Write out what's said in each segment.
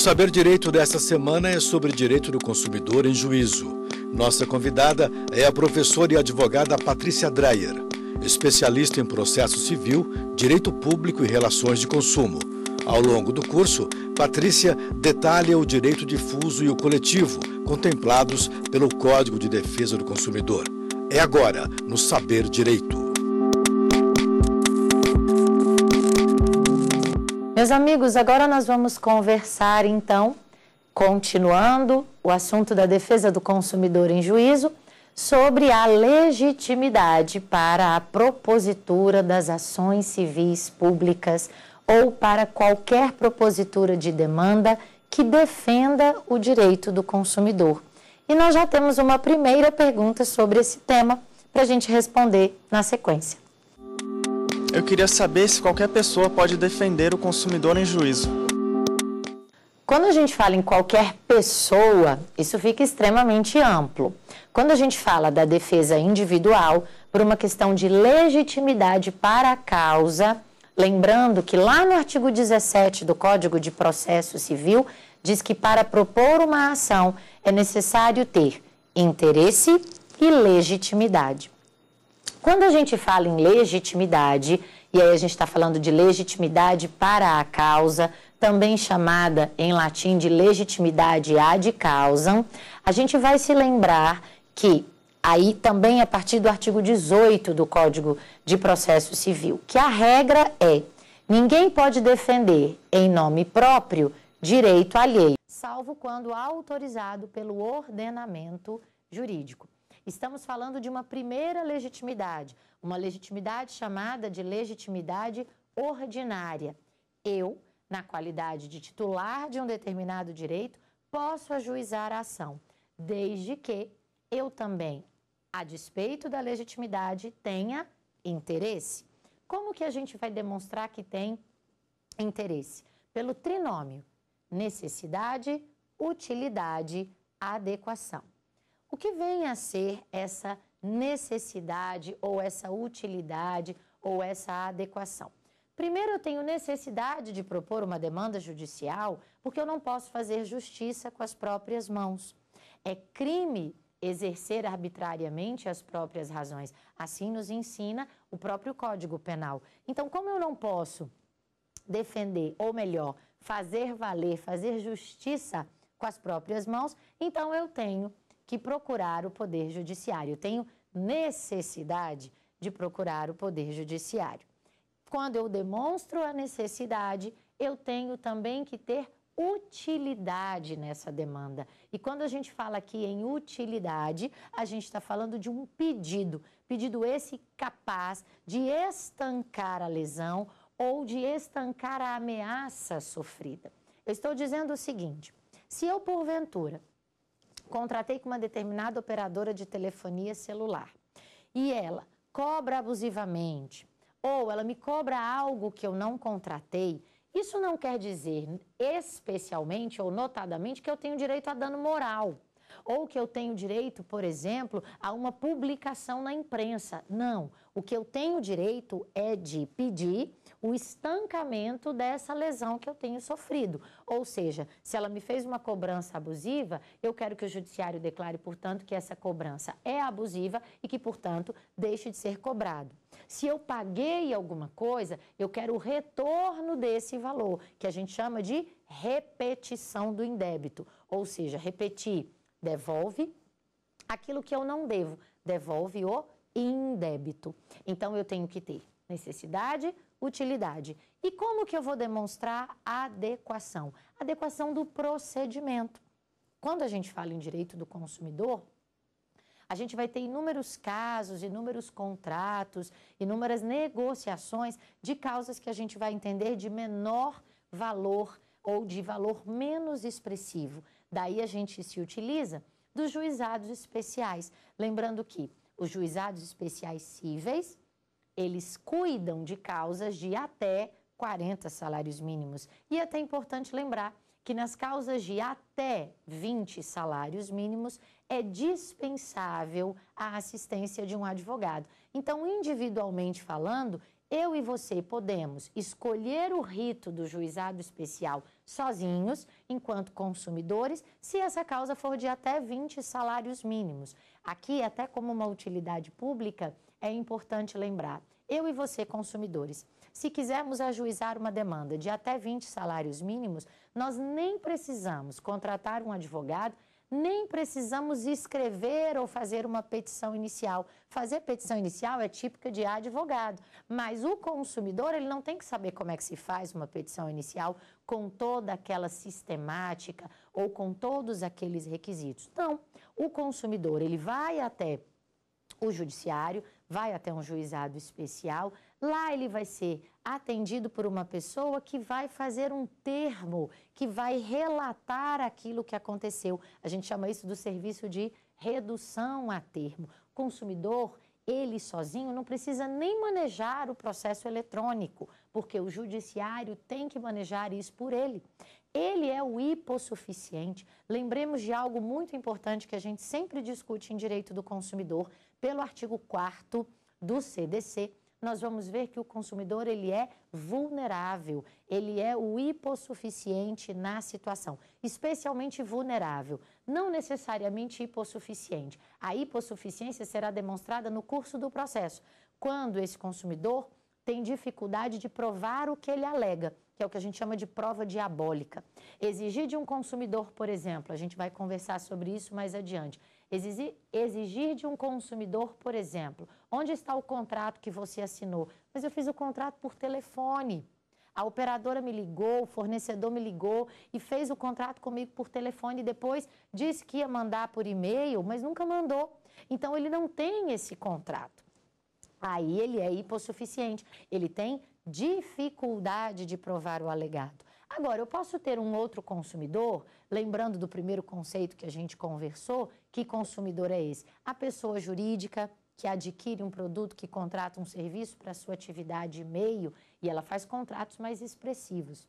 Saber Direito desta semana é sobre direito do consumidor em juízo. Nossa convidada é a professora e advogada Patrícia Dreyer, especialista em processo civil, direito público e relações de consumo. Ao longo do curso, Patrícia detalha o direito difuso e o coletivo, contemplados pelo Código de Defesa do Consumidor. É agora, no Saber Direito. Meus amigos, agora nós vamos conversar então, continuando o assunto da defesa do consumidor em juízo, sobre a legitimidade para a propositura das ações civis públicas ou para qualquer propositura de demanda que defenda o direito do consumidor. E nós já temos uma primeira pergunta sobre esse tema para a gente responder na sequência. Eu queria saber se qualquer pessoa pode defender o consumidor em juízo. Quando a gente fala em qualquer pessoa, isso fica extremamente amplo. Quando a gente fala da defesa individual, por uma questão de legitimidade para a causa, lembrando que lá no artigo 17 do Código de Processo Civil, diz que para propor uma ação é necessário ter interesse e legitimidade. Quando a gente fala em legitimidade, e aí a gente está falando de legitimidade para a causa, também chamada em latim de legitimidade ad causam, a gente vai se lembrar que aí também a partir do artigo 18 do Código de Processo Civil, que a regra é ninguém pode defender em nome próprio direito alheio, salvo quando autorizado pelo ordenamento jurídico. Estamos falando de uma primeira legitimidade, uma legitimidade chamada de legitimidade ordinária. Eu, na qualidade de titular de um determinado direito, posso ajuizar a ação, desde que eu também, a despeito da legitimidade, tenha interesse. Como que a gente vai demonstrar que tem interesse? Pelo trinômio: necessidade, utilidade, adequação. Que vem a ser essa necessidade ou essa utilidade ou essa adequação? Primeiro, eu tenho necessidade de propor uma demanda judicial porque eu não posso fazer justiça com as próprias mãos. É crime exercer arbitrariamente as próprias razões. Assim nos ensina o próprio Código Penal. Então, como eu não posso defender, ou melhor, fazer valer, fazer justiça com as próprias mãos, então eu tenho que procurar o Poder Judiciário. Eu tenho necessidade de procurar o Poder Judiciário. Quando eu demonstro a necessidade, eu tenho também que ter utilidade nessa demanda. E quando a gente fala aqui em utilidade, a gente está falando de um pedido. Pedido esse capaz de estancar a lesão ou de estancar a ameaça sofrida. Eu estou dizendo o seguinte: se eu, porventura, contratei com uma determinada operadora de telefonia celular e ela cobra abusivamente ou ela me cobra algo que eu não contratei, isso não quer dizer especialmente ou notadamente que eu tenho direito a dano moral ou que eu tenho direito, por exemplo, a uma publicação na imprensa. Não. O que eu tenho direito é de pedir o estancamento dessa lesão que eu tenho sofrido. Ou seja, se ela me fez uma cobrança abusiva, eu quero que o judiciário declare, portanto, que essa cobrança é abusiva e que, portanto, deixe de ser cobrado. Se eu paguei alguma coisa, eu quero o retorno desse valor, que a gente chama de repetição do indébito. Ou seja, repetir devolve aquilo que eu não devo, devolve o indébito. Então eu tenho que ter necessidade, utilidade. E como que eu vou demonstrar adequação? Adequação do procedimento. Quando a gente fala em direito do consumidor, a gente vai ter inúmeros casos, inúmeros contratos, inúmeras negociações de causas que a gente vai entender de menor valor ou de valor menos expressivo. Daí a gente se utiliza dos juizados especiais. Lembrando que os juizados especiais cíveis eles cuidam de causas de até 40 salários mínimos. E é até importante lembrar que nas causas de até 20 salários mínimos é dispensável a assistência de um advogado. Então, individualmente falando, eu e você podemos escolher o rito do juizado especial sozinhos, enquanto consumidores, se essa causa for de até 20 salários mínimos. Aqui, até como uma utilidade pública, é importante lembrar: eu e você, consumidores, se quisermos ajuizar uma demanda de até 20 salários mínimos, nós nem precisamos contratar um advogado nem precisamos escrever ou fazer uma petição inicial. Fazer petição inicial é típica de advogado, mas o consumidor ele não tem que saber como é que se faz uma petição inicial com toda aquela sistemática ou com todos aqueles requisitos. Não, o consumidor ele vai até o judiciário, vai até um juizado especial. Lá ele vai ser atendido por uma pessoa que vai fazer um termo, que vai relatar aquilo que aconteceu. A gente chama isso do serviço de redução a termo. O consumidor ele sozinho não precisa nem manejar o processo eletrônico, porque o judiciário tem que manejar isso por ele. Ele é o hipossuficiente. Lembremos de algo muito importante que a gente sempre discute em direito do consumidor, pelo artigo 4 do CDC, nós vamos ver que o consumidor ele é vulnerável, ele é o hipossuficiente na situação, especialmente vulnerável, não necessariamente hipossuficiente. A hipossuficiência será demonstrada no curso do processo, quando esse consumidor tem dificuldade de provar o que ele alega, que é o que a gente chama de prova diabólica. Exigir de um consumidor, por exemplo, a gente vai conversar sobre isso mais adiante. Exigir, de um consumidor, por exemplo, onde está o contrato que você assinou? Mas eu fiz o contrato por telefone. A operadora me ligou, o fornecedor me ligou e fez o contrato comigo por telefone depois disse que ia mandar por e-mail, mas nunca mandou. Então ele não tem esse contrato aí ele é hipossuficiente, ele tem dificuldade de provar o alegado. Agora, eu posso ter um outro consumidor, lembrando do primeiro conceito que a gente conversou, que consumidor é esse? A pessoa jurídica que adquire um produto, que contrata um serviço para sua atividade meio e ela faz contratos mais expressivos.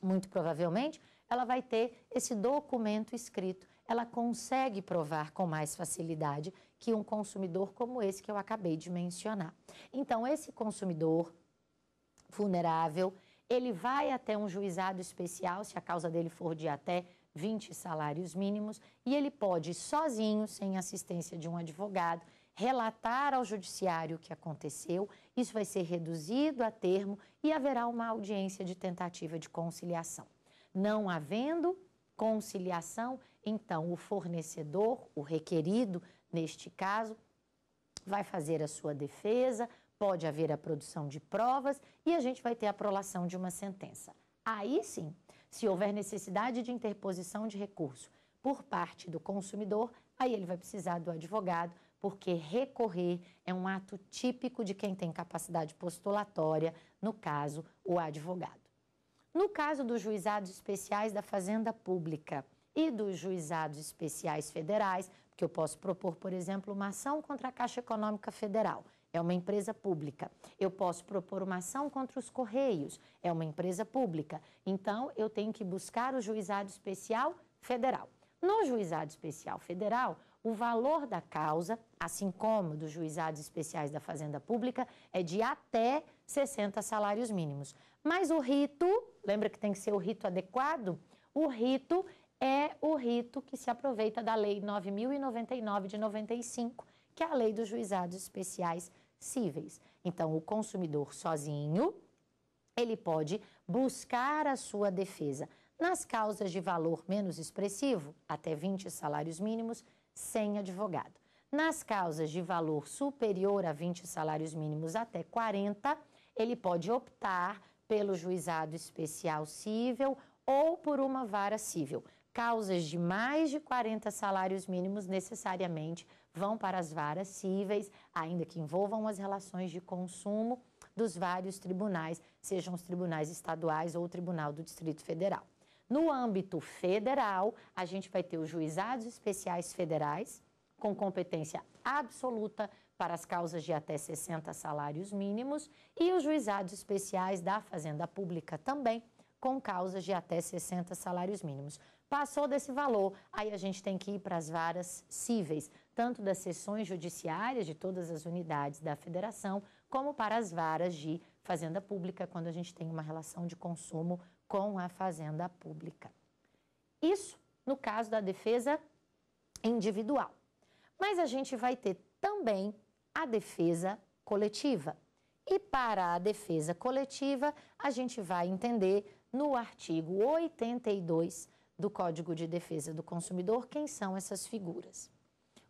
Muito provavelmente, ela vai ter esse documento escrito ela consegue provar com mais facilidade que um consumidor como esse que eu acabei de mencionar. Então, esse consumidor vulnerável, ele vai até um juizado especial, se a causa dele for de até 20 salários mínimos, e ele pode, sozinho, sem assistência de um advogado, relatar ao judiciário o que aconteceu. Isso vai ser reduzido a termo e haverá uma audiência de tentativa de conciliação. Não havendo conciliação, então o fornecedor, o requerido, neste caso, vai fazer a sua defesa, pode haver a produção de provas e a gente vai ter a prolação de uma sentença. Aí sim, se houver necessidade de interposição de recurso por parte do consumidor, aí ele vai precisar do advogado, porque recorrer é um ato típico de quem tem capacidade postulatória, no caso, o advogado. No caso dos juizados especiais da Fazenda Pública e dos juizados especiais federais, porque eu posso propor, por exemplo, uma ação contra a Caixa Econômica Federal, é uma empresa pública. Eu posso propor uma ação contra os Correios, é uma empresa pública. Então, eu tenho que buscar o juizado especial federal. No juizado especial federal, o valor da causa, assim como dos juizados especiais da Fazenda Pública, é de até 60 salários mínimos. Mas o rito, lembra que tem que ser o rito adequado? O rito é o rito que se aproveita da Lei 9099 de 95, que é a Lei dos Juizados Especiais Cíveis. Então, o consumidor sozinho, ele pode buscar a sua defesa nas causas de valor menos expressivo, até 20 salários mínimos, sem advogado. Nas causas de valor superior a 20 salários mínimos até 40, ele pode optar pelo juizado especial cível ou por uma vara cível. Causas de mais de 40 salários mínimos necessariamente vão para as varas cíveis, ainda que envolvam as relações de consumo dos vários tribunais, sejam os tribunais estaduais ou o Tribunal do Distrito Federal. No âmbito federal, a gente vai ter os juizados especiais federais, com competência absoluta para as causas de até 60 salários mínimos, e os juizados especiais da Fazenda Pública também, com causas de até 60 salários mínimos. Passou desse valor, aí a gente tem que ir para as varas cíveis, tanto das sessões judiciárias de todas as unidades da federação, como para as varas de fazenda pública, quando a gente tem uma relação de consumo com a fazenda pública. Isso no caso da defesa individual. Mas a gente vai ter também a defesa coletiva. E para a defesa coletiva, a gente vai entender no artigo 82 do Código de Defesa do Consumidor quem são essas figuras.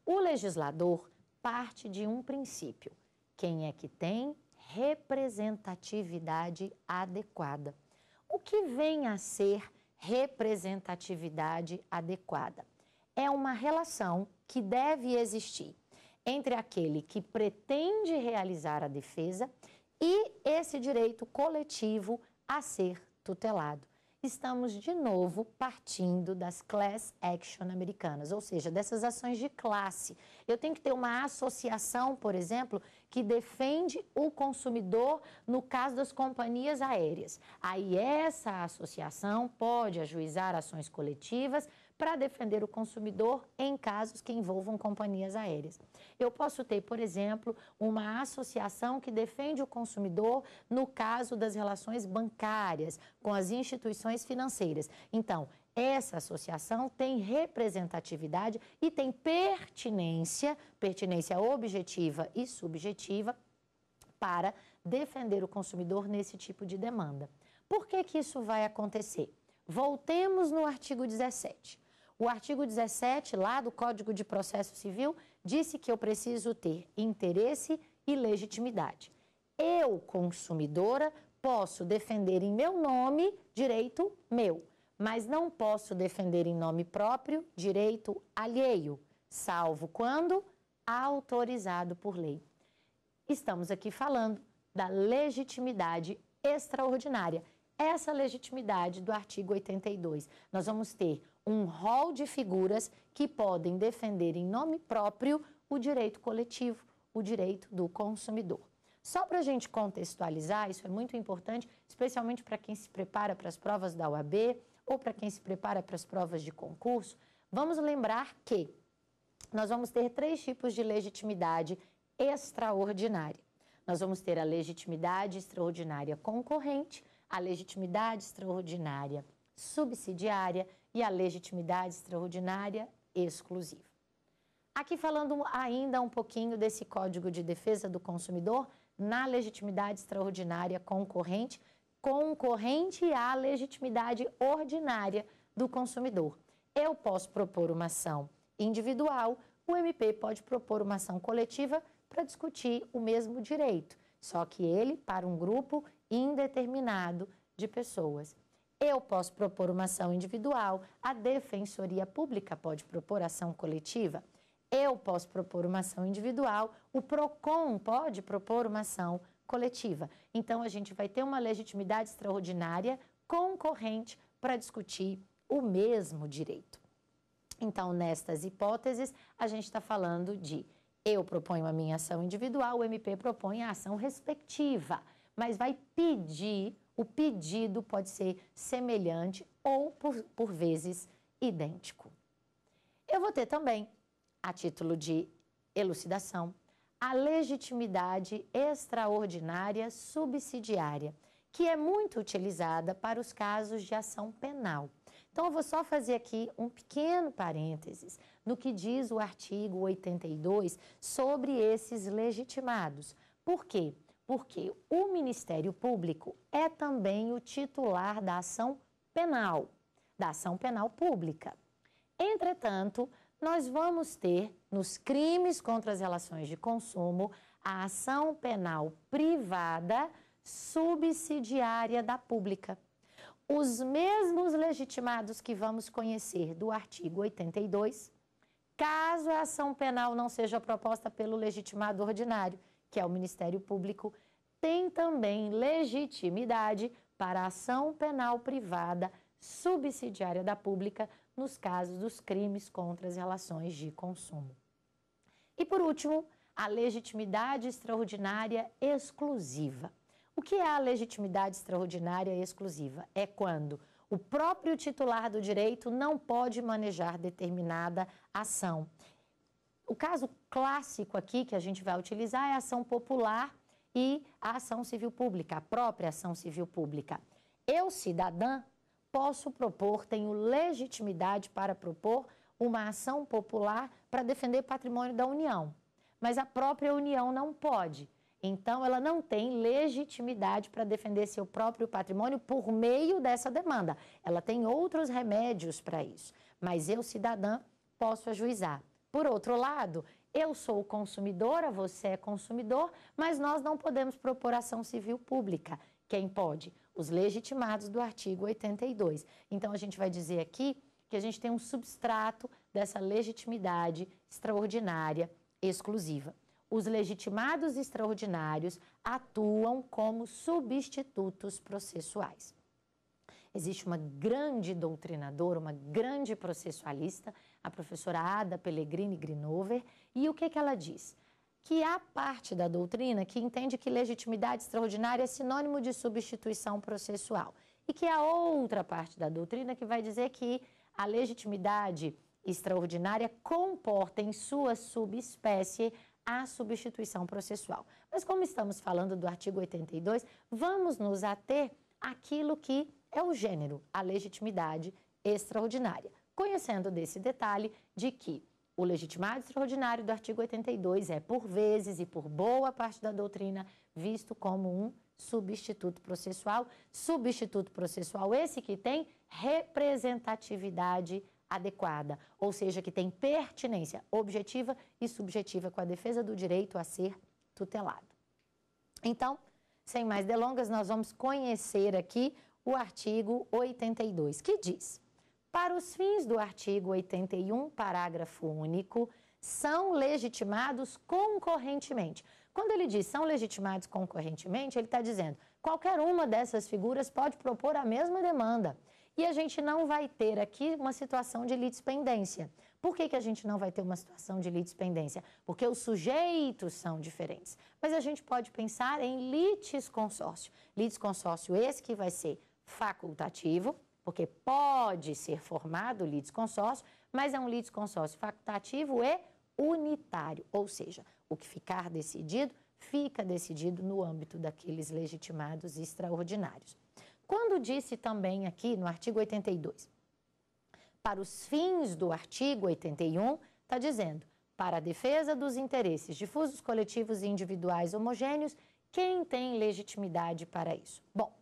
O legislador parte de um princípio: quem é que tem representatividade adequada. O que vem a ser representatividade adequada? É uma relação que deve existir entre aquele que pretende realizar a defesa e esse direito coletivo a ser tutelado estamos de novo partindo das class action americanas, ou seja, dessas ações de classe. Eu tenho que ter uma associação, por exemplo, que defende o consumidor no caso das companhias aéreas. Aí essa associação pode ajuizar ações coletivas para defender o consumidor em casos que envolvam companhias aéreas. Eu posso ter, por exemplo, uma associação que defende o consumidor no caso das relações bancárias com as instituições financeiras. Então, essa associação tem representatividade e tem pertinência, pertinência objetiva e subjetiva para defender o consumidor nesse tipo de demanda. Por que, que isso vai acontecer? Voltemos no artigo 17. O artigo 17, lá do Código de Processo Civil, disse que eu preciso ter interesse e legitimidade. Eu, consumidora, posso defender em meu nome direito meu, mas não posso defender em nome próprio direito alheio, salvo quando autorizado por lei. Estamos aqui falando da legitimidade extraordinária. Essa legitimidade do artigo 82. Nós vamos ter um rol de figuras que podem defender em nome próprio o direito coletivo, o direito do consumidor. Só para a gente contextualizar, isso é muito importante, especialmente para quem se prepara para as provas da UAB ou para quem se prepara para as provas de concurso, vamos lembrar que nós vamos ter três tipos de legitimidade extraordinária. Nós vamos ter a legitimidade extraordinária concorrente, a legitimidade extraordinária subsidiária e a legitimidade extraordinária exclusiva. Aqui falando ainda um pouquinho desse Código de Defesa do Consumidor na legitimidade extraordinária concorrente, concorrente à legitimidade ordinária do consumidor. Eu posso propor uma ação individual, o MP pode propor uma ação coletiva para discutir o mesmo direito, só que ele para um grupo indeterminado de pessoas. Eu posso propor uma ação individual, a Defensoria Pública pode propor ação coletiva. Eu posso propor uma ação individual, o PROCON pode propor uma ação coletiva. Então, a gente vai ter uma legitimidade extraordinária concorrente para discutir o mesmo direito. Então, nestas hipóteses, a gente está falando de eu proponho a minha ação individual, o MP propõe a ação respectiva, mas vai pedir o pedido pode ser semelhante ou, por, por vezes, idêntico. Eu vou ter também, a título de elucidação, a legitimidade extraordinária subsidiária, que é muito utilizada para os casos de ação penal. Então, eu vou só fazer aqui um pequeno parênteses no que diz o artigo 82 sobre esses legitimados. Por quê? porque o Ministério Público é também o titular da ação penal, da ação penal pública. Entretanto, nós vamos ter nos crimes contra as relações de consumo a ação penal privada subsidiária da pública. Os mesmos legitimados que vamos conhecer do artigo 82, caso a ação penal não seja proposta pelo legitimado ordinário que é o Ministério Público, tem também legitimidade para ação penal privada subsidiária da pública nos casos dos crimes contra as relações de consumo. E por último, a legitimidade extraordinária exclusiva. O que é a legitimidade extraordinária exclusiva? É quando o próprio titular do direito não pode manejar determinada ação o caso clássico aqui que a gente vai utilizar é a ação popular e a ação civil pública, a própria ação civil pública. Eu, cidadã, posso propor, tenho legitimidade para propor uma ação popular para defender patrimônio da União, mas a própria União não pode. Então, ela não tem legitimidade para defender seu próprio patrimônio por meio dessa demanda. Ela tem outros remédios para isso, mas eu, cidadã, posso ajuizar. Por outro lado, eu sou consumidora, você é consumidor, mas nós não podemos propor ação civil pública. Quem pode? Os legitimados do artigo 82. Então, a gente vai dizer aqui que a gente tem um substrato dessa legitimidade extraordinária exclusiva. Os legitimados extraordinários atuam como substitutos processuais. Existe uma grande doutrinadora, uma grande processualista, a professora Ada Pellegrini Grinover, e o que, que ela diz? Que há parte da doutrina que entende que legitimidade extraordinária é sinônimo de substituição processual, e que há outra parte da doutrina que vai dizer que a legitimidade extraordinária comporta em sua subespécie a substituição processual. Mas como estamos falando do artigo 82, vamos nos ater àquilo que é o gênero, a legitimidade extraordinária. Conhecendo desse detalhe de que o legitimado extraordinário do artigo 82 é, por vezes e por boa parte da doutrina, visto como um substituto processual. Substituto processual esse que tem representatividade adequada, ou seja, que tem pertinência objetiva e subjetiva com a defesa do direito a ser tutelado. Então, sem mais delongas, nós vamos conhecer aqui o artigo 82, que diz: Para os fins do artigo 81, parágrafo único, são legitimados concorrentemente. Quando ele diz são legitimados concorrentemente, ele está dizendo qualquer uma dessas figuras pode propor a mesma demanda. E a gente não vai ter aqui uma situação de litispendência. Por que, que a gente não vai ter uma situação de litispendência? Porque os sujeitos são diferentes. Mas a gente pode pensar em litisconsórcio. Litisconsórcio esse que vai ser facultativo, porque pode ser formado litisconsórcio, mas é um litisconsórcio facultativo e unitário, ou seja, o que ficar decidido, fica decidido no âmbito daqueles legitimados extraordinários. Quando disse também aqui no artigo 82, para os fins do artigo 81, está dizendo, para a defesa dos interesses difusos, coletivos e individuais homogêneos, quem tem legitimidade para isso? Bom,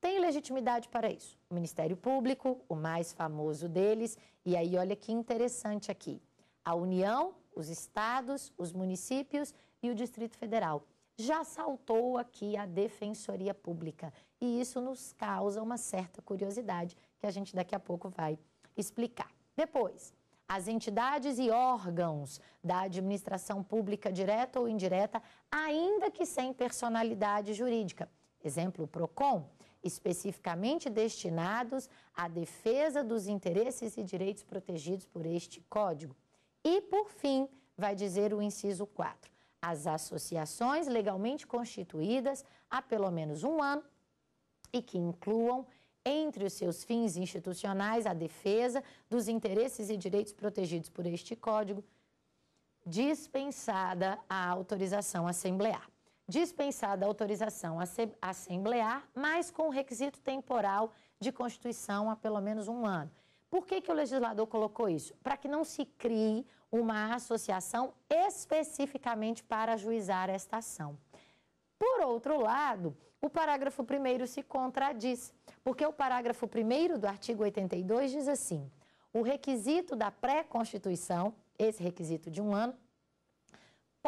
tem legitimidade para isso. O Ministério Público, o mais famoso deles, e aí olha que interessante aqui: a União, os estados, os municípios e o Distrito Federal. Já saltou aqui a Defensoria Pública e isso nos causa uma certa curiosidade que a gente daqui a pouco vai explicar. Depois, as entidades e órgãos da administração pública direta ou indireta, ainda que sem personalidade jurídica. Exemplo, o PROCON especificamente destinados à defesa dos interesses e direitos protegidos por este Código. E, por fim, vai dizer o inciso 4, as associações legalmente constituídas há pelo menos um ano e que incluam entre os seus fins institucionais a defesa dos interesses e direitos protegidos por este Código, dispensada a autorização assemblear dispensada a autorização assemblear, mas com requisito temporal de constituição há pelo menos um ano. Por que, que o legislador colocou isso? Para que não se crie uma associação especificamente para ajuizar esta ação. Por outro lado, o parágrafo 1 se contradiz, porque o parágrafo 1 do artigo 82 diz assim: o requisito da pré-constituição, esse requisito de um ano,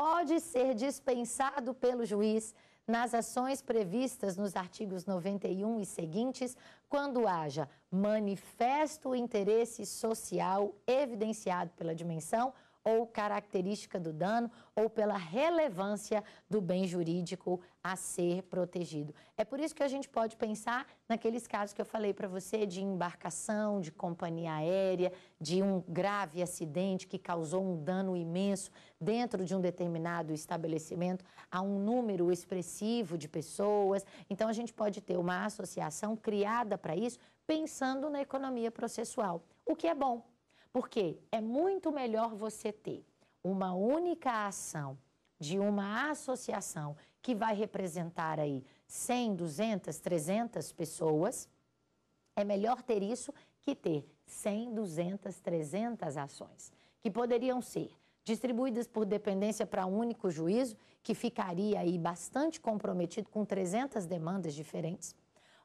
pode ser dispensado pelo juiz nas ações previstas nos artigos 91 e seguintes, quando haja manifesto interesse social evidenciado pela dimensão ou característica do dano ou pela relevância do bem jurídico a ser protegido. É por isso que a gente pode pensar naqueles casos que eu falei para você de embarcação, de companhia aérea, de um grave acidente que causou um dano imenso dentro de um determinado estabelecimento a um número expressivo de pessoas. Então a gente pode ter uma associação criada para isso pensando na economia processual, o que é bom porque é muito melhor você ter uma única ação de uma associação que vai representar aí 100, 200, 300 pessoas, é melhor ter isso que ter 100, 200, 300 ações, que poderiam ser distribuídas por dependência para um único juízo, que ficaria aí bastante comprometido com 300 demandas diferentes,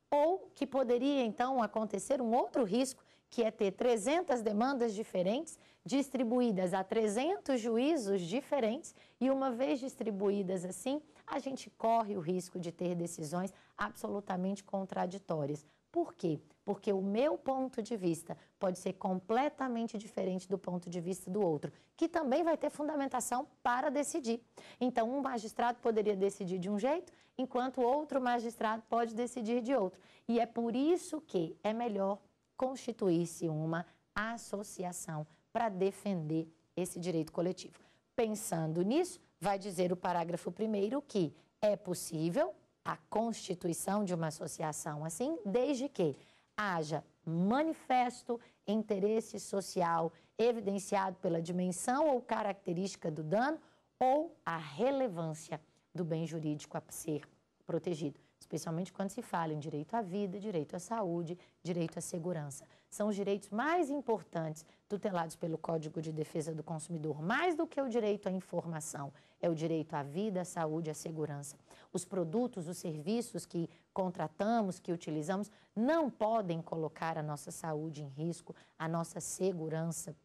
ou que poderia então acontecer um outro risco, que é ter 300 demandas diferentes distribuídas a 300 juízos diferentes e uma vez distribuídas assim, a gente corre o risco de ter decisões absolutamente contraditórias. Por quê? Porque o meu ponto de vista pode ser completamente diferente do ponto de vista do outro, que também vai ter fundamentação para decidir. Então, um magistrado poderia decidir de um jeito, enquanto outro magistrado pode decidir de outro. E é por isso que é melhor constituir-se uma associação para defender esse direito coletivo. Pensando nisso, vai dizer o parágrafo primeiro que é possível a constituição de uma associação assim, desde que haja manifesto interesse social evidenciado pela dimensão ou característica do dano ou a relevância do bem jurídico a ser protegido especialmente quando se fala em direito à vida, direito à saúde, direito à segurança. São os direitos mais importantes tutelados pelo Código de Defesa do Consumidor, mais do que o direito à informação, é o direito à vida, à saúde, à segurança. Os produtos, os serviços que contratamos, que utilizamos, não podem colocar a nossa saúde em risco, a nossa segurança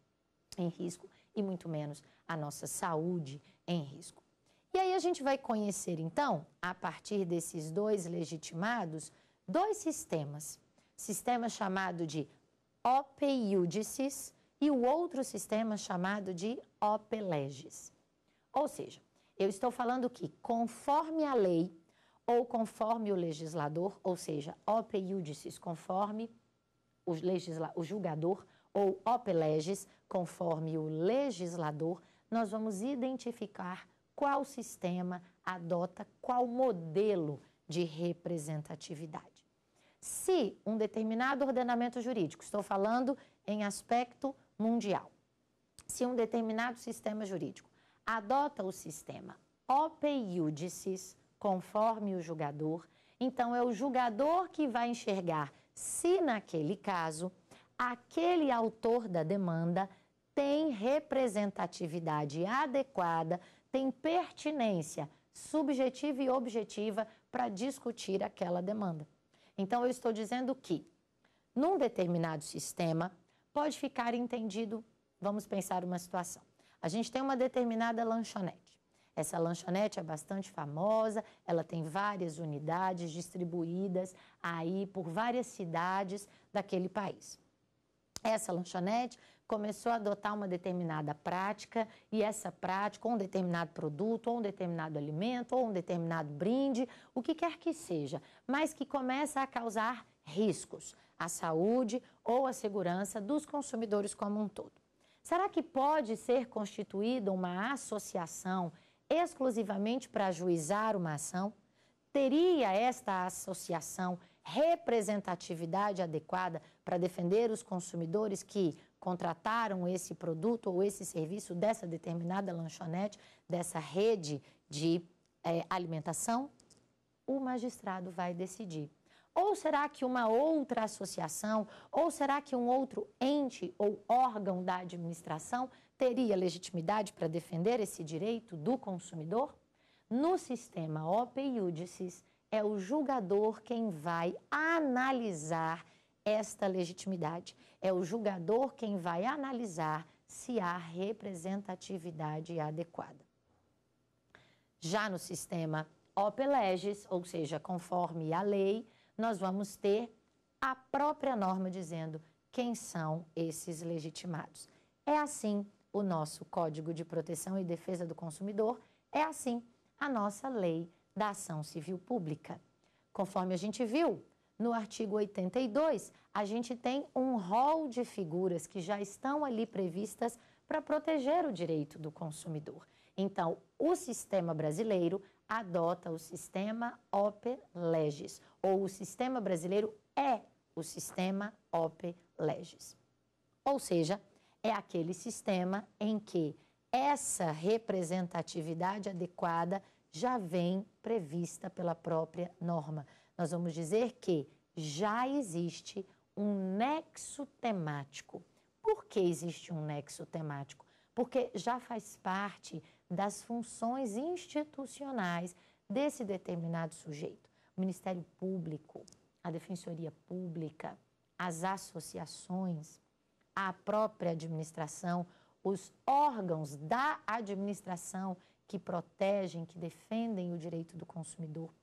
em risco e muito menos a nossa saúde em risco. E aí a gente vai conhecer, então, a partir desses dois legitimados, dois sistemas. Sistema chamado de OP Iudices e o outro sistema chamado de OP Legis. Ou seja, eu estou falando que conforme a lei ou conforme o legislador, ou seja, OP Iudices conforme o, legisla, o julgador ou OP Legis conforme o legislador, nós vamos identificar qual sistema adota qual modelo de representatividade. Se um determinado ordenamento jurídico, estou falando em aspecto mundial, se um determinado sistema jurídico adota o sistema OP Iudices, conforme o julgador, então é o julgador que vai enxergar se naquele caso aquele autor da demanda tem representatividade adequada tem pertinência subjetiva e objetiva para discutir aquela demanda. Então, eu estou dizendo que, num determinado sistema, pode ficar entendido, vamos pensar uma situação. A gente tem uma determinada lanchonete. Essa lanchonete é bastante famosa, ela tem várias unidades distribuídas aí por várias cidades daquele país. Essa lanchonete começou a adotar uma determinada prática e essa prática, ou um determinado produto, ou um determinado alimento, ou um determinado brinde, o que quer que seja, mas que começa a causar riscos à saúde ou à segurança dos consumidores como um todo. Será que pode ser constituída uma associação exclusivamente para ajuizar uma ação? Teria esta associação representatividade adequada para defender os consumidores que contrataram esse produto ou esse serviço dessa determinada lanchonete, dessa rede de é, alimentação? O magistrado vai decidir. Ou será que uma outra associação, ou será que um outro ente ou órgão da administração teria legitimidade para defender esse direito do consumidor? No sistema OP Iudices, é o julgador quem vai analisar esta legitimidade. É o julgador quem vai analisar se há representatividade adequada. Já no sistema OP Legis, ou seja, conforme a lei, nós vamos ter a própria norma dizendo quem são esses legitimados. É assim o nosso Código de Proteção e Defesa do Consumidor, é assim a nossa lei da ação civil pública. Conforme a gente viu, no artigo 82, a gente tem um rol de figuras que já estão ali previstas para proteger o direito do consumidor. Então, o sistema brasileiro adota o sistema OP Legis, ou o sistema brasileiro é o sistema OP Legis. Ou seja, é aquele sistema em que essa representatividade adequada já vem prevista pela própria norma. Nós vamos dizer que já existe um nexo temático. Por que existe um nexo temático? Porque já faz parte das funções institucionais desse determinado sujeito. O Ministério Público, a Defensoria Pública, as associações, a própria administração, os órgãos da administração que protegem, que defendem o direito do consumidor,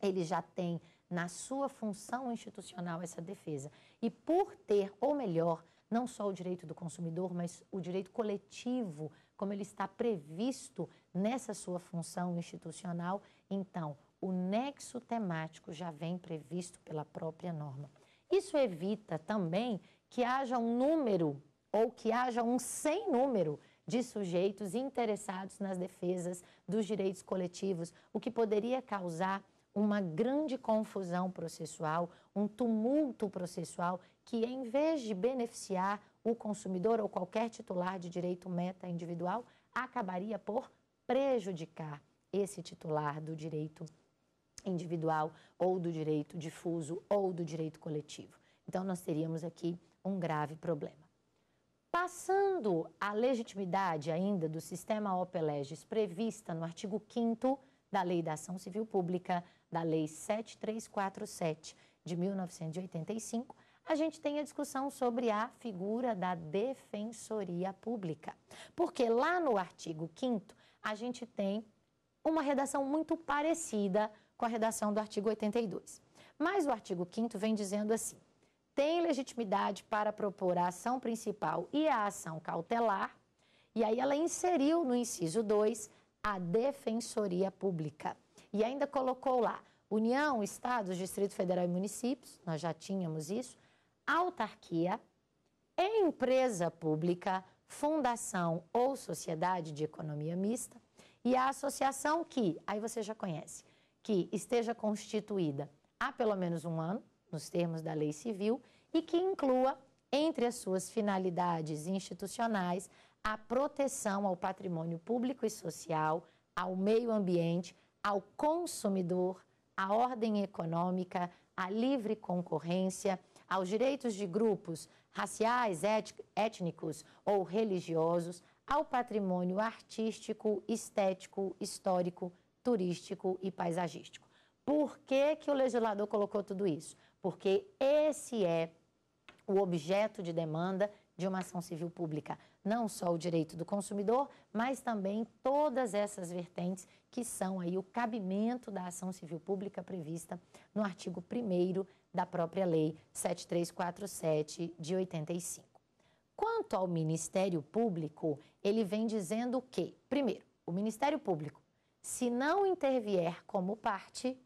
ele já tem na sua função institucional essa defesa. E por ter, ou melhor, não só o direito do consumidor, mas o direito coletivo, como ele está previsto nessa sua função institucional, então o nexo temático já vem previsto pela própria norma. Isso evita também que haja um número ou que haja um sem número de sujeitos interessados nas defesas dos direitos coletivos, o que poderia causar uma grande confusão processual, um tumulto processual que, em vez de beneficiar o consumidor ou qualquer titular de direito meta individual, acabaria por prejudicar esse titular do direito individual ou do direito difuso ou do direito coletivo. Então, nós teríamos aqui um grave problema. Passando a legitimidade ainda do sistema OPELEGES prevista no artigo 5 da Lei da Ação Civil Pública, da Lei 7347 de 1985, a gente tem a discussão sobre a figura da Defensoria Pública. Porque lá no artigo 5 a gente tem uma redação muito parecida com a redação do artigo 82. Mas o artigo 5 vem dizendo assim: tem legitimidade para propor a ação principal e a ação cautelar, e aí ela inseriu no inciso 2 a Defensoria Pública. E ainda colocou lá União, Estados, Distrito Federal e municípios, nós já tínhamos isso, autarquia, empresa pública, fundação ou sociedade de economia mista e a associação que, aí você já conhece, que esteja constituída há pelo menos um ano, nos termos da lei civil, e que inclua, entre as suas finalidades institucionais, a proteção ao patrimônio público e social, ao meio ambiente, ao consumidor, à ordem econômica, à livre concorrência, aos direitos de grupos raciais, étnicos ou religiosos, ao patrimônio artístico, estético, histórico, turístico e paisagístico. Por que, que o legislador colocou tudo isso? Porque esse é o objeto de demanda de uma ação civil pública. Não só o direito do consumidor, mas também todas essas vertentes que são aí o cabimento da ação civil pública prevista no artigo 1 da própria lei 7347 de 85. Quanto ao Ministério Público, ele vem dizendo que, primeiro, o Ministério Público se não intervier como parte,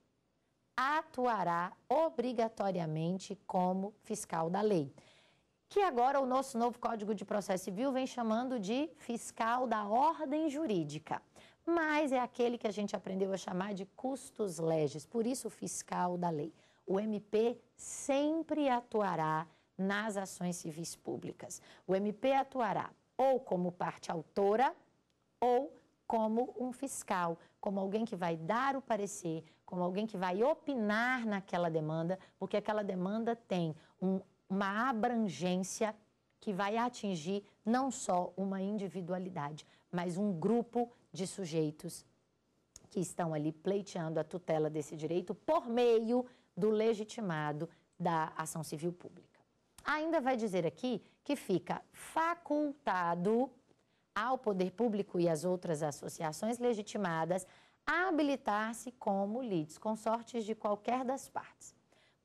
atuará obrigatoriamente como fiscal da lei. Que agora o nosso novo Código de Processo Civil vem chamando de fiscal da ordem jurídica. Mas é aquele que a gente aprendeu a chamar de custos legis, por isso fiscal da lei. O MP sempre atuará nas ações civis públicas. O MP atuará ou como parte autora ou como um fiscal, como alguém que vai dar o parecer, como alguém que vai opinar naquela demanda, porque aquela demanda tem um, uma abrangência que vai atingir não só uma individualidade, mas um grupo de sujeitos que estão ali pleiteando a tutela desse direito por meio do legitimado da ação civil pública. Ainda vai dizer aqui que fica facultado ao poder público e às outras associações legitimadas habilitar-se como litisconsortes de qualquer das partes.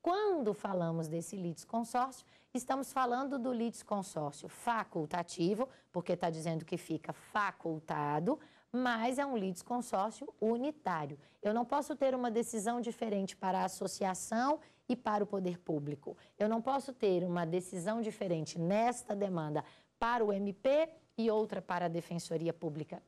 Quando falamos desse litisconsórcio, estamos falando do litisconsórcio facultativo, porque está dizendo que fica facultado, mas é um litisconsórcio unitário. Eu não posso ter uma decisão diferente para a associação e para o poder público. Eu não posso ter uma decisão diferente nesta demanda para o MP e outra para a Defensoria Pública.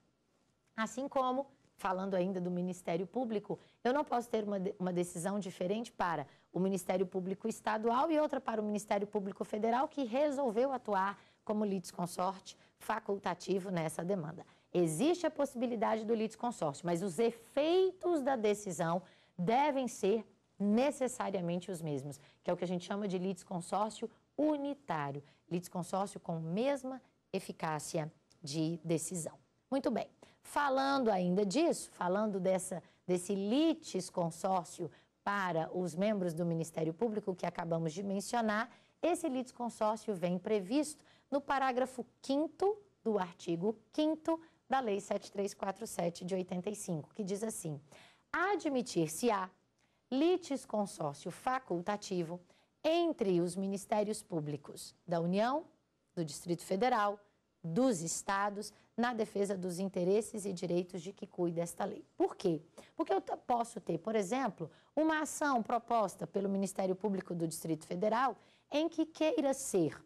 Assim como, falando ainda do Ministério Público, eu não posso ter uma, uma decisão diferente para o Ministério Público Estadual e outra para o Ministério Público Federal, que resolveu atuar como litisconsorte facultativo nessa demanda. existe a possibilidade do litisconsórcio, mas os efeitos da decisão devem ser necessariamente os mesmos, que é o que a gente chama de litisconsórcio unitário, litisconsórcio com mesma eficácia de decisão. Muito bem. Falando ainda disso, falando dessa, desse litisconsórcio para os membros do Ministério Público que acabamos de mencionar, esse litisconsórcio vem previsto no parágrafo 5 do artigo 5 da Lei 7347 de 85, que diz assim: admitir-se-á litisconsórcio facultativo entre os ministérios públicos da União, do Distrito Federal, dos estados na defesa dos interesses e direitos de que cuida esta lei. Por quê? Porque eu posso ter, por exemplo, uma ação proposta pelo Ministério Público do Distrito Federal em que queira ser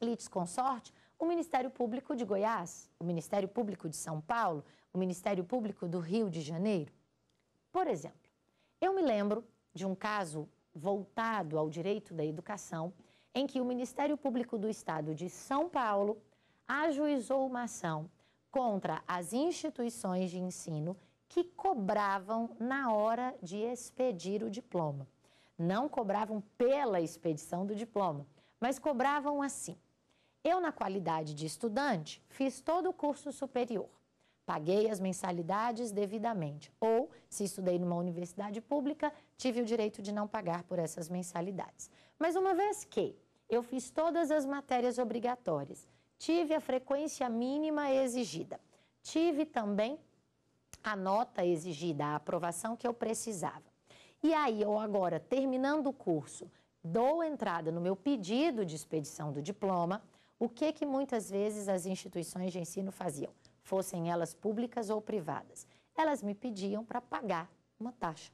litisconsorte o Ministério Público de Goiás, o Ministério Público de São Paulo, o Ministério Público do Rio de Janeiro. Por exemplo, eu me lembro de um caso voltado ao direito da educação em que o Ministério Público do Estado de São Paulo ajuizou uma ação contra as instituições de ensino que cobravam na hora de expedir o diploma. Não cobravam pela expedição do diploma, mas cobravam assim. Eu, na qualidade de estudante, fiz todo o curso superior, paguei as mensalidades devidamente. Ou, se estudei numa universidade pública, tive o direito de não pagar por essas mensalidades. Mas uma vez que eu fiz todas as matérias obrigatórias, tive a frequência mínima exigida. Tive também a nota exigida, a aprovação que eu precisava. E aí, eu agora, terminando o curso, dou entrada no meu pedido de expedição do diploma, o que que muitas vezes as instituições de ensino faziam, fossem elas públicas ou privadas? Elas me pediam para pagar uma taxa.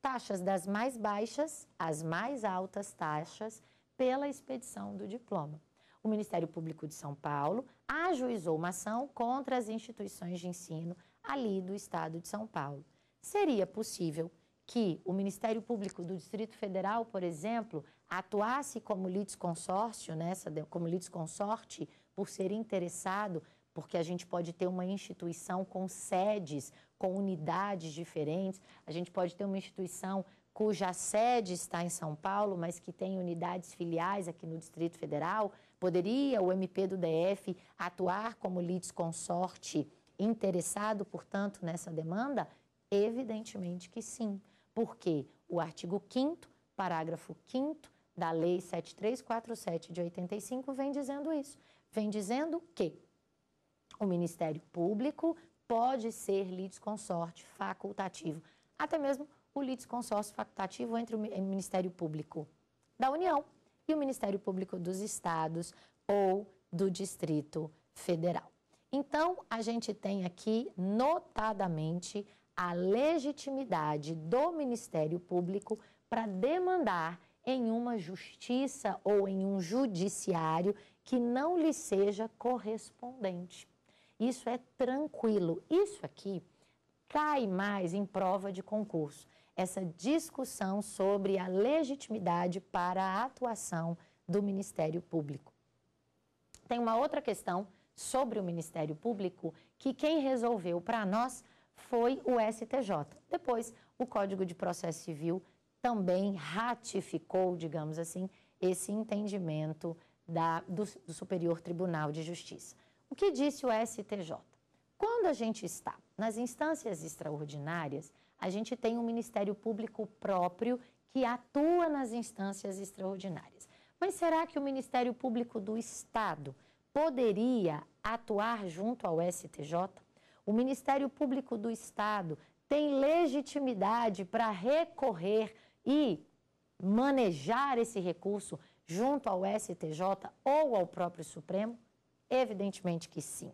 Taxas das mais baixas às mais altas taxas pela expedição do diploma o Ministério Público de São Paulo ajuizou uma ação contra as instituições de ensino ali do Estado de São Paulo. Seria possível que o Ministério Público do Distrito Federal, por exemplo, atuasse como litisconsórcio, nessa, como litisconsorte, por ser interessado, porque a gente pode ter uma instituição com sedes, com unidades diferentes, a gente pode ter uma instituição cuja sede está em São Paulo, mas que tem unidades filiais aqui no Distrito Federal, poderia o MP do DF atuar como litisconsorte interessado, portanto, nessa demanda? Evidentemente que sim, porque o artigo 5 parágrafo 5 da Lei 7347 de 85 vem dizendo isso. Vem dizendo que o Ministério Público pode ser litisconsorte facultativo, até mesmo o litisconsórcio facultativo entre o Ministério Público da União e o Ministério Público dos Estados ou do Distrito Federal. Então, a gente tem aqui, notadamente, a legitimidade do Ministério Público para demandar em uma justiça ou em um judiciário que não lhe seja correspondente. Isso é tranquilo. Isso aqui cai mais em prova de concurso essa discussão sobre a legitimidade para a atuação do Ministério Público. Tem uma outra questão sobre o Ministério Público que quem resolveu para nós foi o STJ. Depois, o Código de Processo Civil também ratificou, digamos assim, esse entendimento da, do, do Superior Tribunal de Justiça. O que disse o STJ? Quando a gente está nas instâncias extraordinárias, a gente tem um Ministério Público próprio que atua nas instâncias extraordinárias. Mas será que o Ministério Público do Estado poderia atuar junto ao STJ? O Ministério Público do Estado tem legitimidade para recorrer e manejar esse recurso junto ao STJ ou ao próprio Supremo? Evidentemente que sim.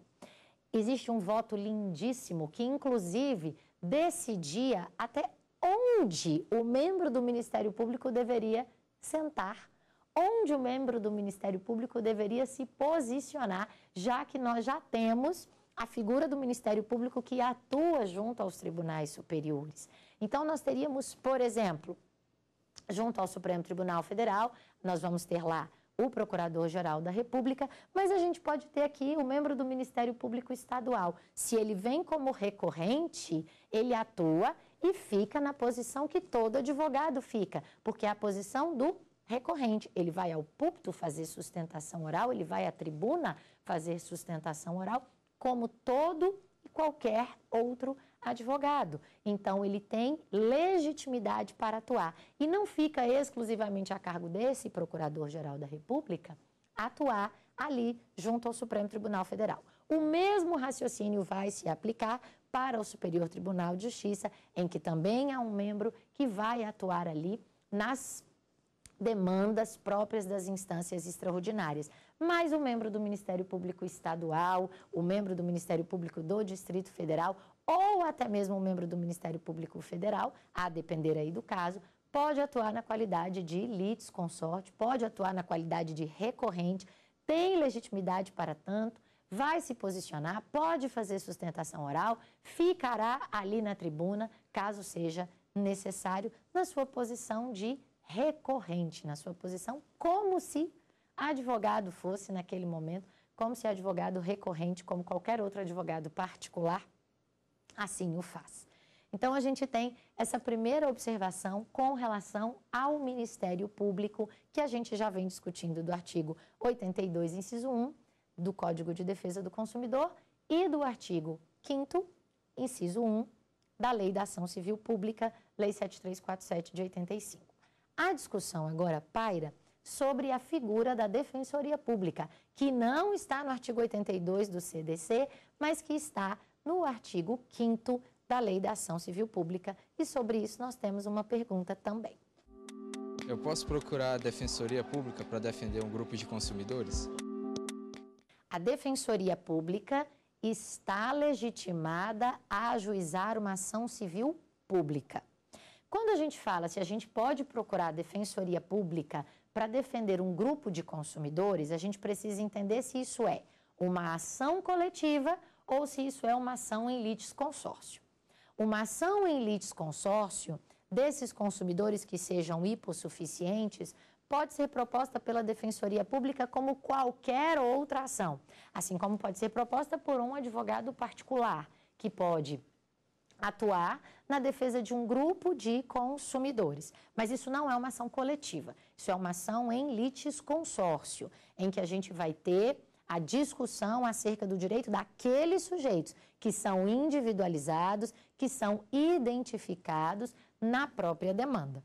Existe um voto lindíssimo que, inclusive, decidia até onde o membro do Ministério Público deveria sentar, onde o membro do Ministério Público deveria se posicionar, já que nós já temos a figura do Ministério Público que atua junto aos tribunais superiores. Então, nós teríamos, por exemplo, junto ao Supremo Tribunal Federal, nós vamos ter lá o Procurador-Geral da República, mas a gente pode ter aqui o membro do Ministério Público Estadual. Se ele vem como recorrente, ele atua e fica na posição que todo advogado fica, porque é a posição do recorrente. Ele vai ao púlpito fazer sustentação oral, ele vai à tribuna fazer sustentação oral, como todo e qualquer outro advogado. Então, ele tem legitimidade para atuar. E não fica exclusivamente a cargo desse Procurador-Geral da República atuar ali junto ao Supremo Tribunal Federal. O mesmo raciocínio vai se aplicar para o Superior Tribunal de Justiça, em que também há um membro que vai atuar ali nas demandas próprias das instâncias extraordinárias. Mas o membro do Ministério Público Estadual, o membro do Ministério Público do Distrito Federal ou até mesmo o membro do Ministério Público Federal, a depender aí do caso, pode atuar na qualidade de litisconsorte, pode atuar na qualidade de recorrente, tem legitimidade para tanto, vai se posicionar, pode fazer sustentação oral, ficará ali na tribuna, caso seja necessário, na sua posição de recorrente, na sua posição, como se advogado fosse naquele momento, como se advogado recorrente, como qualquer outro advogado particular, assim o faz. Então, a gente tem essa primeira observação com relação ao Ministério Público, que a gente já vem discutindo do artigo 82, inciso 1 do Código de Defesa do Consumidor e do artigo 5, inciso 1 da Lei da Ação Civil Pública, Lei 7347 de 85. A discussão agora paira sobre a figura da Defensoria Pública, que não está no artigo 82 do CDC, mas que está no artigo 5 da Lei da Ação Civil Pública. E sobre isso nós temos uma pergunta também. Eu posso procurar a Defensoria Pública para defender um grupo de consumidores? A Defensoria Pública está legitimada a ajuizar uma ação civil pública. Quando a gente fala se a gente pode procurar a defensoria pública para defender um grupo de consumidores, a gente precisa entender se isso é uma ação coletiva ou se isso é uma ação em litis consórcio. Uma ação em litis consórcio desses consumidores que sejam hipossuficientes pode ser proposta pela Defensoria Pública como qualquer outra ação, assim como pode ser proposta por um advogado particular, que pode atuar na defesa de um grupo de consumidores. Mas isso não é uma ação coletiva, isso é uma ação em litis consórcio, em que a gente vai ter a discussão acerca do direito daqueles sujeitos que são individualizados, que são identificados na própria demanda.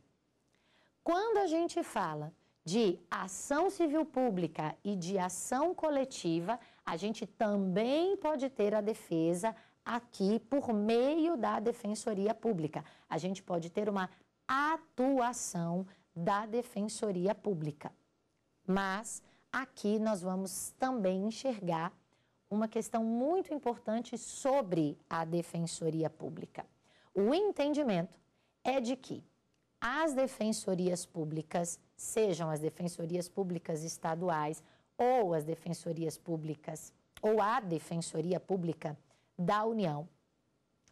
Quando a gente fala de ação civil pública e de ação coletiva, a gente também pode ter a defesa aqui por meio da Defensoria Pública. A gente pode ter uma atuação da Defensoria Pública. Mas aqui nós vamos também enxergar uma questão muito importante sobre a Defensoria Pública. O entendimento é de que as defensorias públicas, sejam as defensorias públicas estaduais ou as defensorias públicas, ou a Defensoria Pública da União.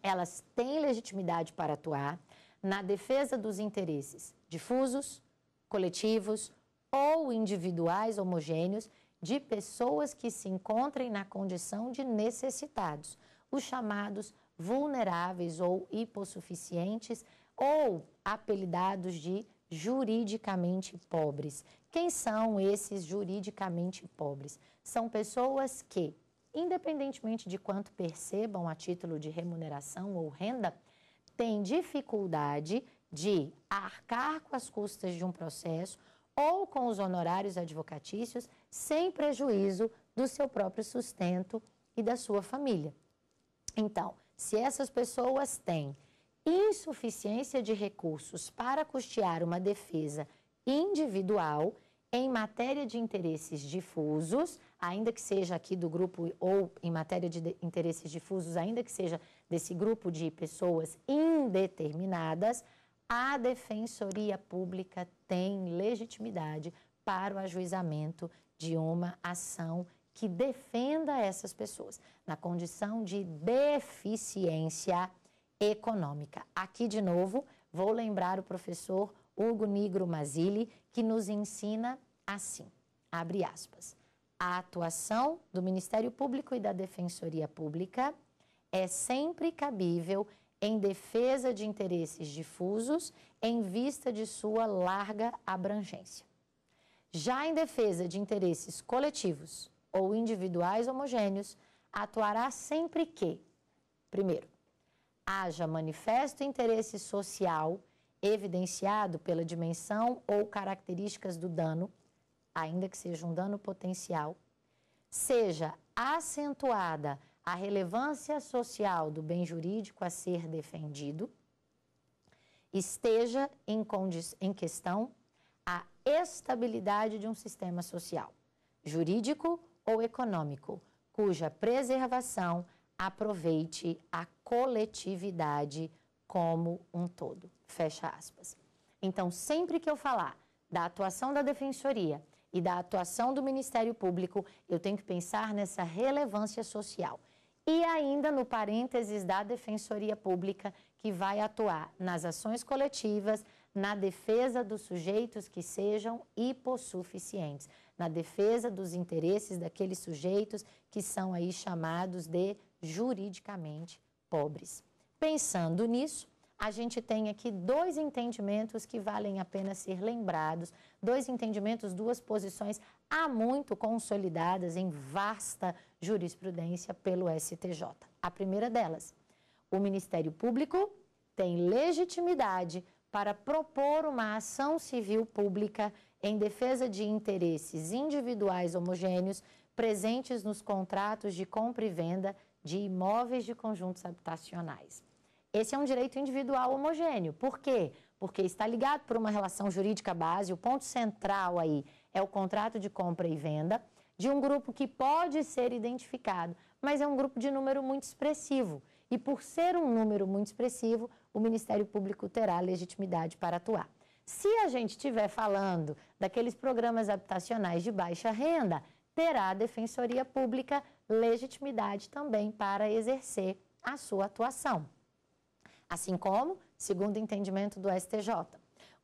Elas têm legitimidade para atuar na defesa dos interesses difusos, coletivos ou individuais homogêneos de pessoas que se encontrem na condição de necessitados, os chamados vulneráveis ou hipossuficientes ou apelidados de juridicamente pobres. Quem são esses juridicamente pobres? São pessoas que independentemente de quanto percebam a título de remuneração ou renda, têm dificuldade de arcar com as custas de um processo ou com os honorários advocatícios sem prejuízo do seu próprio sustento e da sua família. Então, se essas pessoas têm insuficiência de recursos para custear uma defesa individual, em matéria de interesses difusos, ainda que seja aqui do grupo, ou em matéria de interesses difusos, ainda que seja desse grupo de pessoas indeterminadas, a Defensoria Pública tem legitimidade para o ajuizamento de uma ação que defenda essas pessoas na condição de deficiência econômica. Aqui, de novo, vou lembrar o professor Hugo Nigro Mazzilli, que nos ensina assim. abre aspas. A atuação do Ministério Público e da Defensoria Pública é sempre cabível em defesa de interesses difusos em vista de sua larga abrangência. Já em defesa de interesses coletivos ou individuais homogêneos, atuará sempre que, primeiro, haja manifesto interesse social evidenciado pela dimensão ou características do dano, ainda que seja um dano potencial, seja acentuada a relevância social do bem jurídico a ser defendido, esteja em, em questão a estabilidade de um sistema social, jurídico ou econômico, cuja preservação aproveite a coletividade como um todo. Fecha aspas. Então, sempre que eu falar da atuação da defensoria e da atuação do Ministério Público, eu tenho que pensar nessa relevância social. E ainda no parênteses da Defensoria Pública, que vai atuar nas ações coletivas, na defesa dos sujeitos que sejam hipossuficientes, na defesa dos interesses daqueles sujeitos que são aí chamados de juridicamente pobres. Pensando nisso, a gente tem aqui dois entendimentos que valem a pena ser lembrados, dois entendimentos, duas posições há muito consolidadas em vasta jurisprudência pelo STJ. A primeira delas, o Ministério Público tem legitimidade para propor uma ação civil pública em defesa de interesses individuais homogêneos presentes nos contratos de compra e venda de imóveis de conjuntos habitacionais. Esse é um direito individual homogêneo. Por quê? Porque está ligado por uma relação jurídica base. O ponto central aí é o contrato de compra e venda de um grupo que pode ser identificado, mas é um grupo de número muito expressivo. E por ser um número muito expressivo, o Ministério Público terá legitimidade para atuar. Se a gente estiver falando daqueles programas habitacionais de baixa renda, terá a Defensoria Pública legitimidade também para exercer a sua atuação. Assim como, segundo o entendimento do STJ,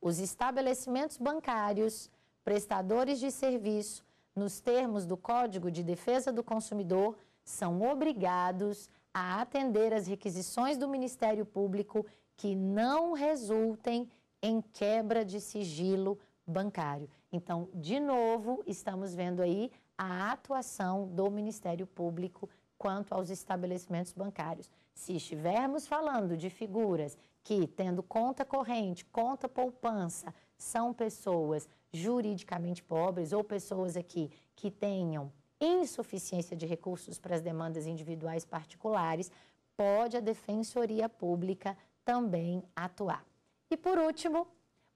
os estabelecimentos bancários, prestadores de serviço, nos termos do Código de Defesa do Consumidor, são obrigados a atender às requisições do Ministério Público que não resultem em quebra de sigilo bancário. Então, de novo, estamos vendo aí a atuação do Ministério Público quanto aos estabelecimentos bancários. Se estivermos falando de figuras que, tendo conta corrente, conta poupança, são pessoas juridicamente pobres ou pessoas aqui que tenham insuficiência de recursos para as demandas individuais particulares, pode a Defensoria Pública também atuar. E por último,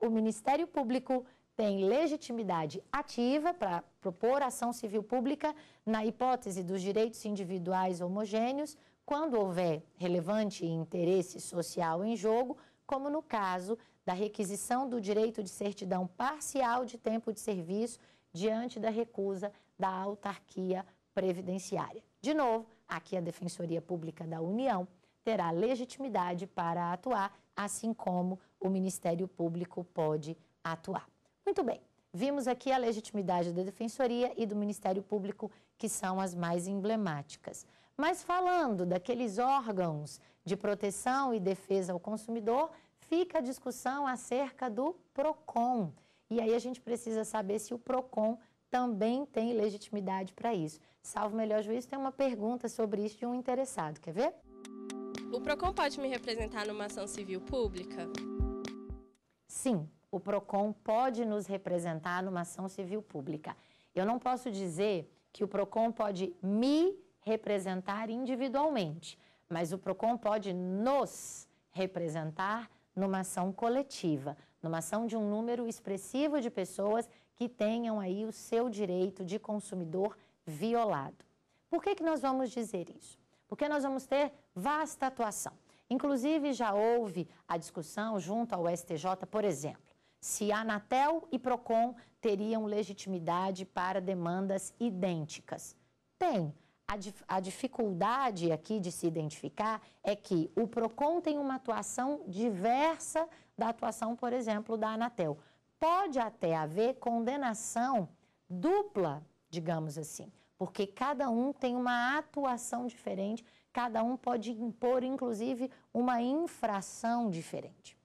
o Ministério Público tem legitimidade ativa para propor ação civil pública na hipótese dos direitos individuais homogêneos, quando houver relevante interesse social em jogo, como no caso da requisição do direito de certidão parcial de tempo de serviço diante da recusa da autarquia previdenciária. De novo, aqui a Defensoria Pública da União terá legitimidade para atuar, assim como o Ministério Público pode atuar. Muito bem, vimos aqui a legitimidade da Defensoria e do Ministério Público, que são as mais emblemáticas. Mas falando daqueles órgãos de proteção e defesa ao consumidor, fica a discussão acerca do PROCON. E aí a gente precisa saber se o PROCON também tem legitimidade para isso. Salvo melhor juízo, tem uma pergunta sobre isso de um interessado. Quer ver? O PROCON pode me representar numa ação civil pública? Sim, o PROCON pode nos representar numa ação civil pública. Eu não posso dizer que o PROCON pode me representar individualmente, mas o PROCON pode nos representar numa ação coletiva, numa ação de um número expressivo de pessoas que tenham aí o seu direito de consumidor violado. Por que, que nós vamos dizer isso? Porque nós vamos ter vasta atuação. Inclusive, já houve a discussão junto ao STJ, por exemplo, se Anatel e Procon teriam legitimidade para demandas idênticas. Tem. A, a, dificuldade aqui de se identificar é que o PROCON tem uma atuação diversa da atuação, por exemplo, da Anatel. Pode até haver condenação dupla, digamos assim, porque cada um tem uma atuação diferente, cada um pode impor, inclusive, uma infração diferente.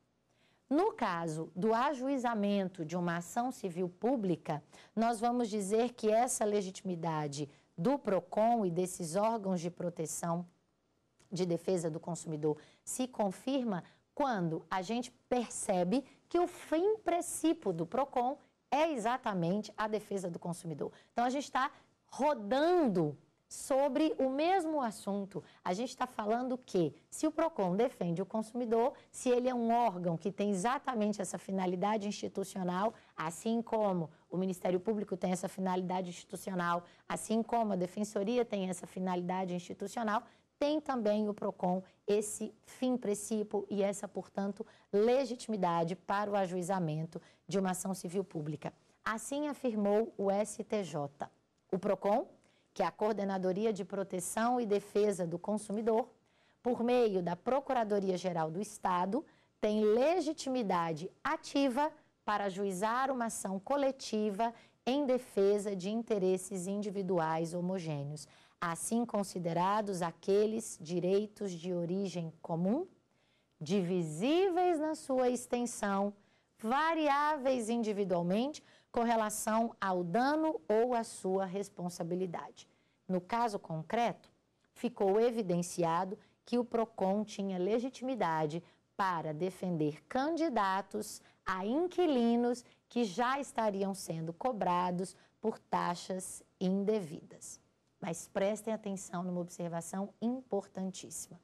No caso do ajuizamento de uma ação civil pública, nós vamos dizer que essa legitimidade do PROCON e desses órgãos de proteção de defesa do consumidor se confirma quando a gente percebe que o fim princípio do PROCON é exatamente a defesa do consumidor. Então a gente está rodando sobre o mesmo assunto. A gente está falando que se o PROCON defende o consumidor, se ele é um órgão que tem exatamente essa finalidade institucional, assim como o Ministério Público tem essa finalidade institucional, assim como a Defensoria tem essa finalidade institucional, tem também o PROCON esse fim princípio e essa, portanto, legitimidade para o ajuizamento de uma ação civil pública. Assim afirmou o STJ. O PROCON, que é a Coordenadoria de Proteção e Defesa do Consumidor, por meio da Procuradoria-Geral do Estado, tem legitimidade ativa para ajuizar uma ação coletiva em defesa de interesses individuais homogêneos assim considerados aqueles direitos de origem comum, divisíveis na sua extensão, variáveis individualmente com relação ao dano ou à sua responsabilidade. No caso concreto, ficou evidenciado que o PROCON tinha legitimidade para defender candidatos a inquilinos que já estariam sendo cobrados por taxas indevidas. Mas prestem atenção numa observação importantíssima.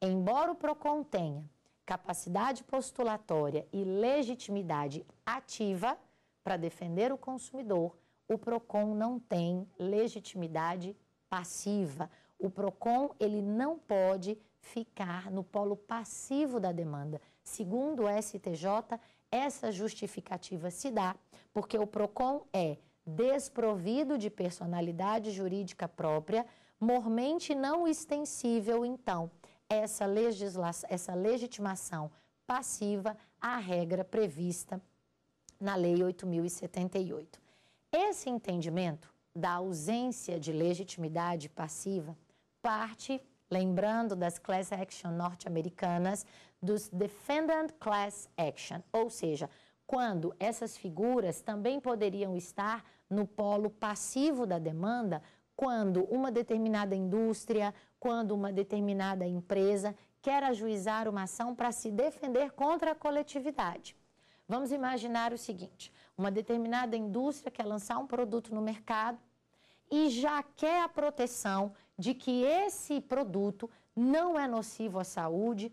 Embora o PROCON tenha capacidade postulatória e legitimidade ativa para defender o consumidor, o PROCON não tem legitimidade passiva. O PROCON ele não pode ficar no polo passivo da demanda. Segundo o STJ, essa justificativa se dá porque o PROCON é desprovido de personalidade jurídica própria, mormente não extensível, então, essa, essa legitimação passiva à regra prevista na Lei 8.078. Esse entendimento da ausência de legitimidade passiva parte, lembrando das class action norte-americanas, dos defendant class action, ou seja, quando essas figuras também poderiam estar no polo passivo da demanda, quando uma determinada indústria, quando uma determinada empresa quer ajuizar uma ação para se defender contra a coletividade. Vamos imaginar o seguinte: uma determinada indústria quer lançar um produto no mercado e já quer a proteção de que esse produto não é nocivo à saúde,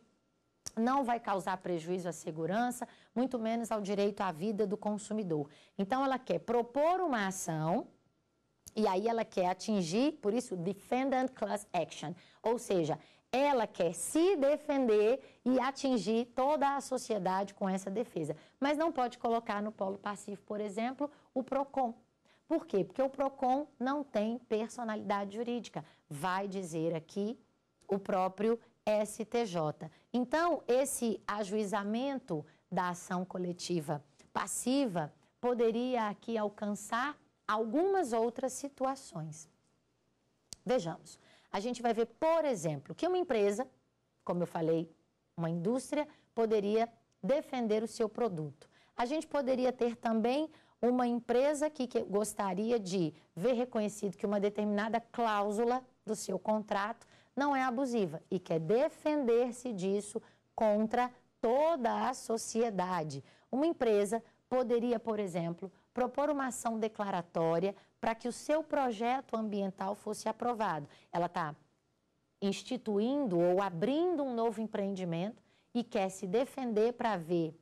não vai causar prejuízo à segurança, muito menos ao direito à vida do consumidor. Então, ela quer propor uma ação e aí ela quer atingir, por isso, defendant class action, ou seja, ela quer se defender e atingir toda a sociedade com essa defesa, mas não pode colocar no polo passivo, por exemplo, o PROCON. Por quê? Porque o PROCON não tem personalidade jurídica. Vai dizer aqui o próprio STJ. Então, esse ajuizamento da ação coletiva passiva poderia aqui alcançar algumas outras situações. Vejamos, a gente vai ver, por exemplo, que uma empresa, como eu falei, uma indústria, poderia defender o seu produto. A gente poderia ter também uma empresa que, gostaria de ver reconhecido que uma determinada cláusula do seu contrato não é abusiva e quer defender-se disso contra toda a sociedade. Uma empresa poderia, por exemplo, propor uma ação declaratória para que o seu projeto ambiental fosse aprovado. Ela está instituindo ou abrindo um novo empreendimento e quer se defender para ver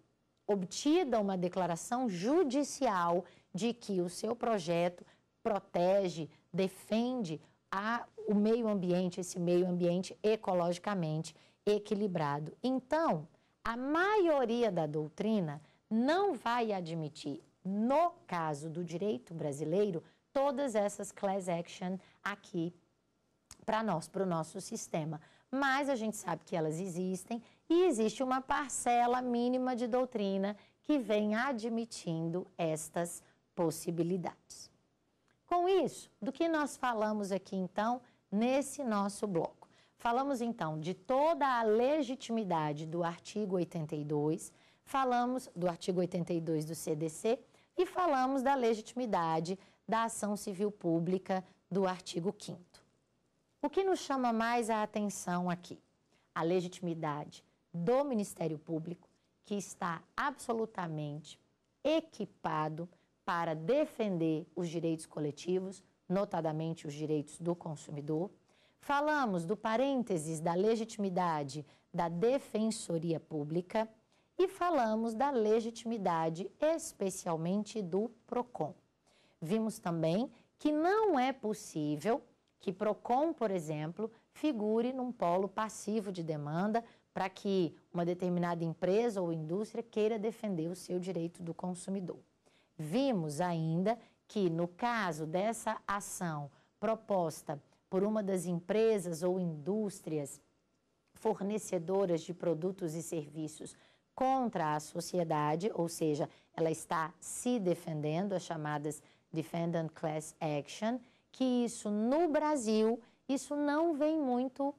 obtida uma declaração judicial de que o seu projeto protege, defende a, o meio ambiente, esse meio ambiente ecologicamente equilibrado. Então, a maioria da doutrina não vai admitir, no caso do direito brasileiro, todas essas class action aqui para nós, para o nosso sistema. Mas a gente sabe que elas existem e existe uma parcela mínima de doutrina que vem admitindo estas possibilidades. Com isso, do que nós falamos aqui então nesse nosso bloco? Falamos então de toda a legitimidade do artigo 82, falamos do artigo 82 do CDC e falamos da legitimidade da ação civil pública do artigo 5. O que nos chama mais a atenção aqui? A legitimidade do Ministério Público, que está absolutamente equipado para defender os direitos coletivos, notadamente os direitos do consumidor. Falamos do parênteses da legitimidade da Defensoria Pública e falamos da legitimidade especialmente do PROCON. Vimos também que não é possível que PROCON, por exemplo, figure num polo passivo de demanda para que uma determinada empresa ou indústria queira defender o seu direito do consumidor. Vimos ainda que, no caso dessa ação proposta por uma das empresas ou indústrias fornecedoras de produtos e serviços contra a sociedade, ou seja, ela está se defendendo, as chamadas Defendant Class Action, que isso no Brasil, isso não vem muito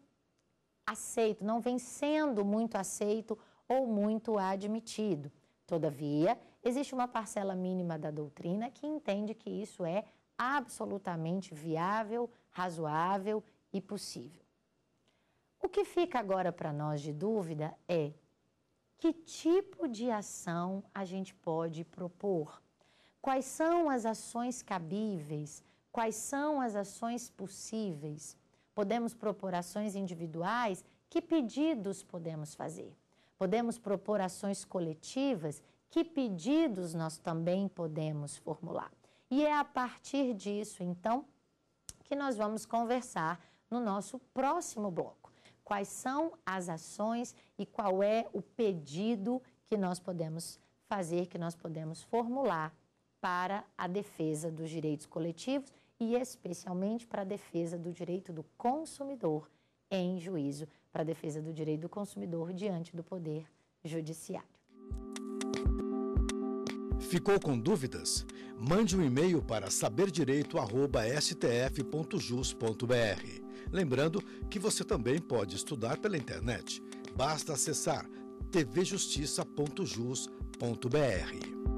aceito, não vem sendo muito aceito ou muito admitido. Todavia, existe uma parcela mínima da doutrina que entende que isso é absolutamente viável, razoável e possível. O que fica agora para nós de dúvida é que tipo de ação a gente pode propor? Quais são as ações cabíveis? Quais são as ações possíveis? Podemos propor ações individuais? Que pedidos podemos fazer? Podemos propor ações coletivas? Que pedidos nós também podemos formular? E é a partir disso, então, que nós vamos conversar no nosso próximo bloco. Quais são as ações e qual é o pedido que nós podemos fazer, que nós podemos formular para a defesa dos direitos coletivos e especialmente para a defesa do direito do consumidor em juízo para a defesa do direito do consumidor diante do Poder Judiciário. Ficou com dúvidas? Mande um e-mail para saberdireito.stf.jus.br. Lembrando que você também pode estudar pela internet. Basta acessar tvjustiça.jus.br.